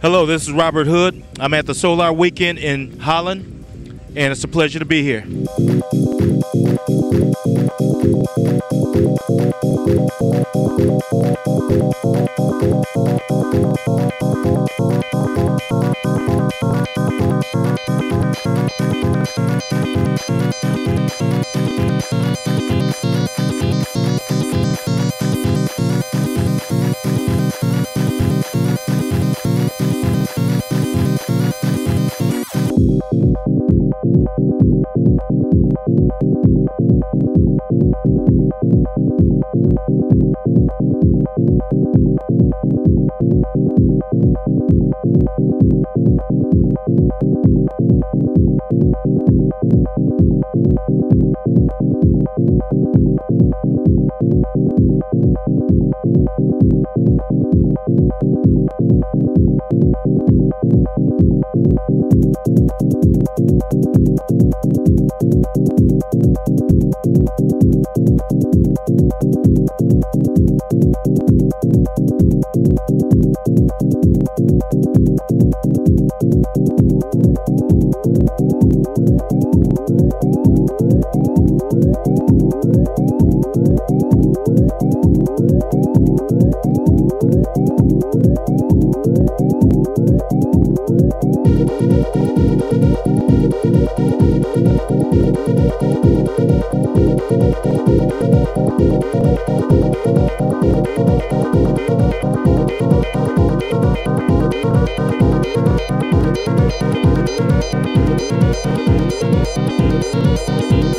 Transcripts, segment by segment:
Hello, this is Robert Hood. I'm at the Solar Weekend in Holland, and it's a pleasure to be here. Thank you.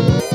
It's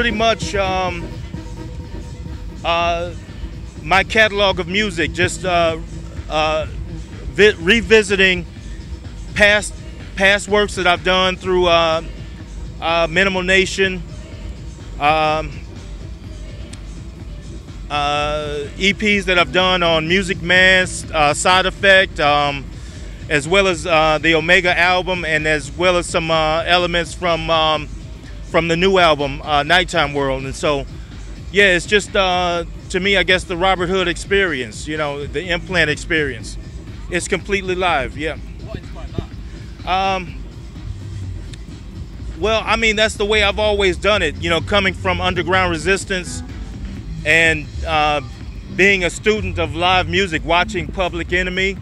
pretty much um, uh, my catalog of music, just uh, uh, revisiting past past works that I've done through uh, uh, Minimal Nation, um, uh, EPs that I've done on Music Man, Side Effect, um, as well as the Omega album, and as well as some elements from um, from the new album, uh, Nighttime World. And so, yeah, it's just, uh, to me, I guess, the Robert Hood experience, you know, the M-Plant experience. It's completely live, yeah. Um, well, I mean, that's the way I've always done it, you know, coming from underground resistance and uh, being a student of live music, watching Public Enemy,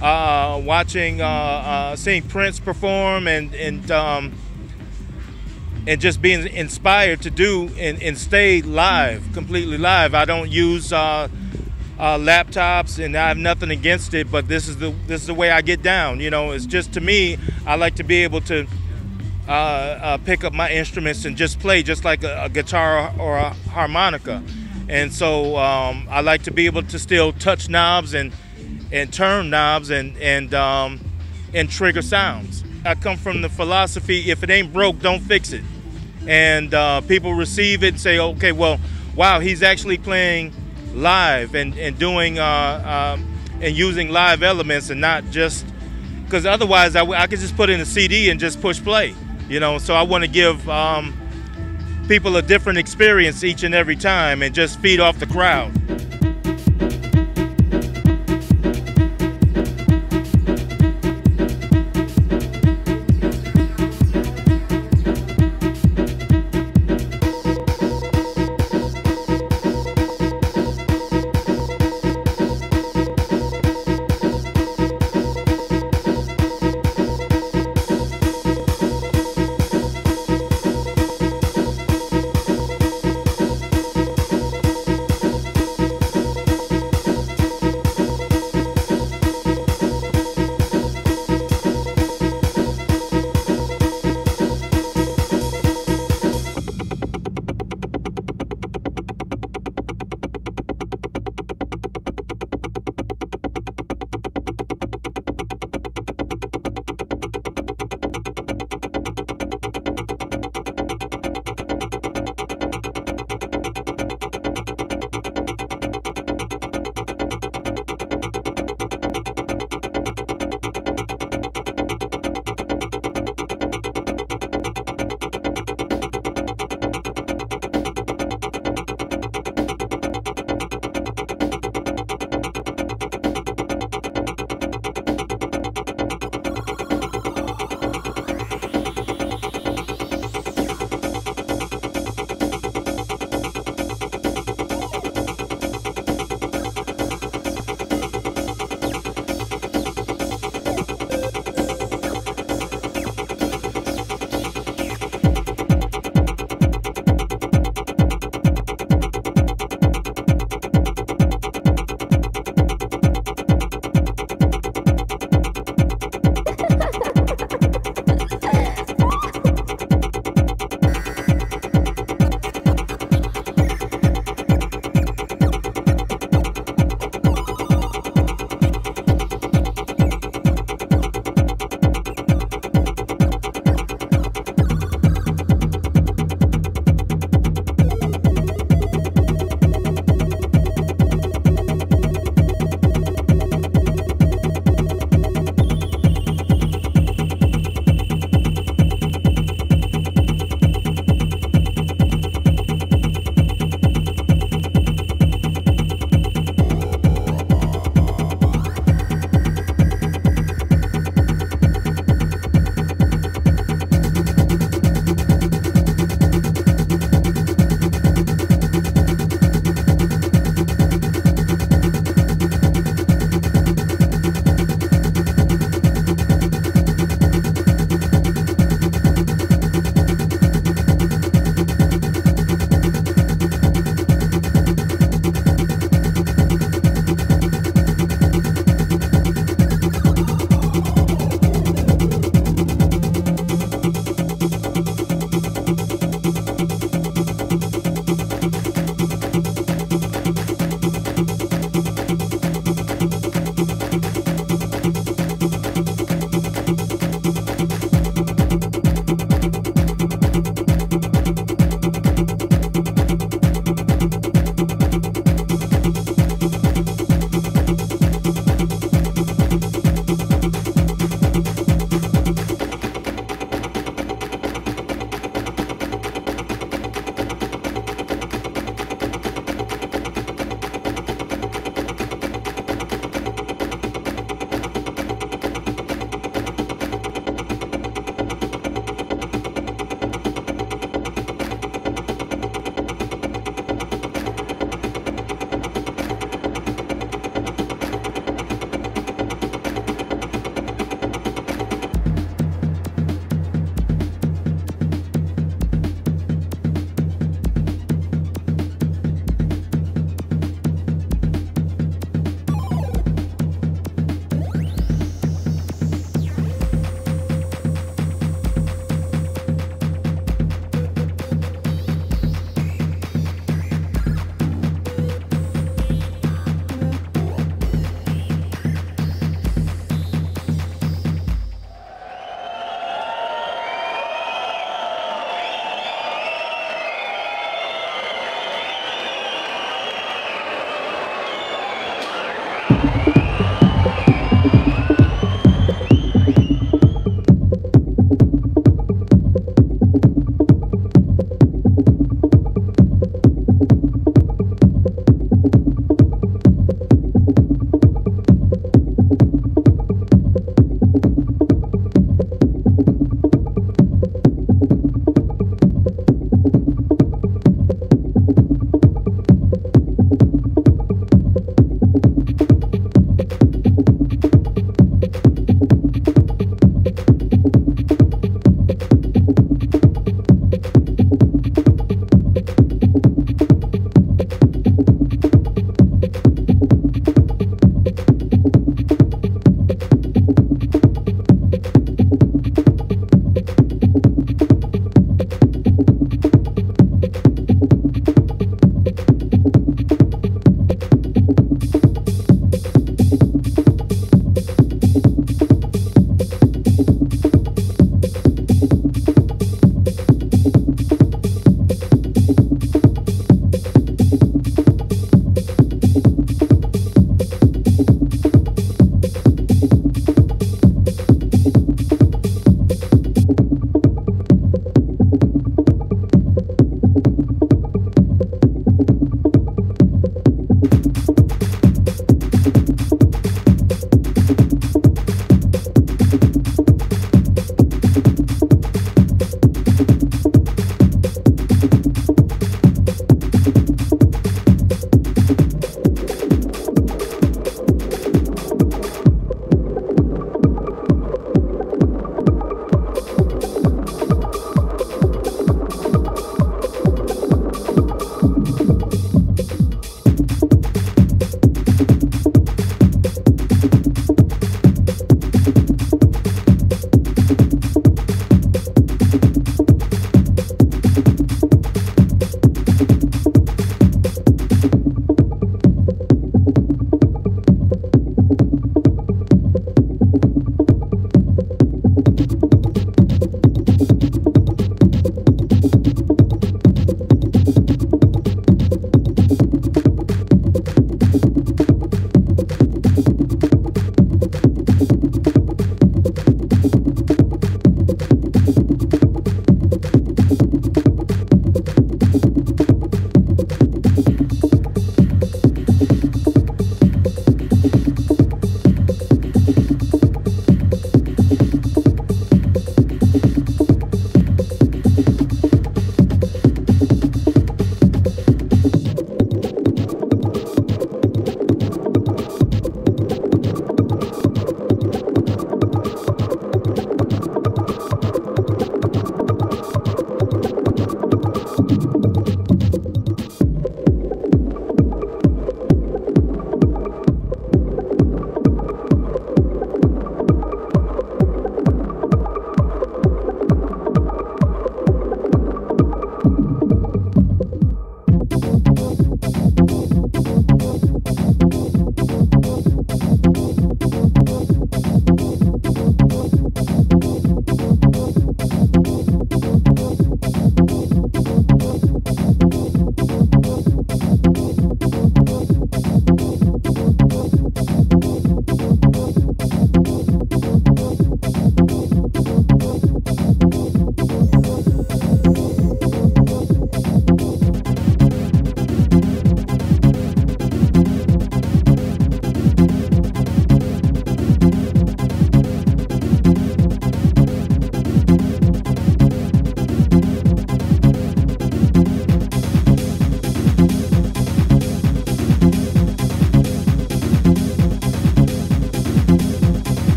uh, watching, uh, uh seeing Prince perform and, and um, and just being inspired to do and, and stay live, completely live. I don't use uh, uh, laptops, and I have nothing against it, but this is the this is the way I get down. You know, it's just to me, I like to be able to uh, uh pick up my instruments and just play, just like a, a guitar or a harmonica. And so um, I like to be able to still touch knobs and and turn knobs and and um, and trigger sounds. I come from the philosophy: if it ain't broke, don't fix it and uh, people receive it and say, okay, well, wow, he's actually playing live and, and doing uh, um, and using live elements and not just because otherwise I, I could just put in a CD and just push play, you know. So I want to give um, people a different experience each and every time and just feed off the crowd.